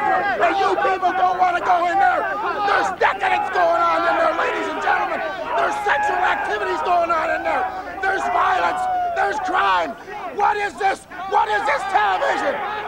and you people don't want to go in there. There's decadence going on in there, ladies and gentlemen. There's sexual activities going on in there. There's violence. There's crime. What is this? What is this television?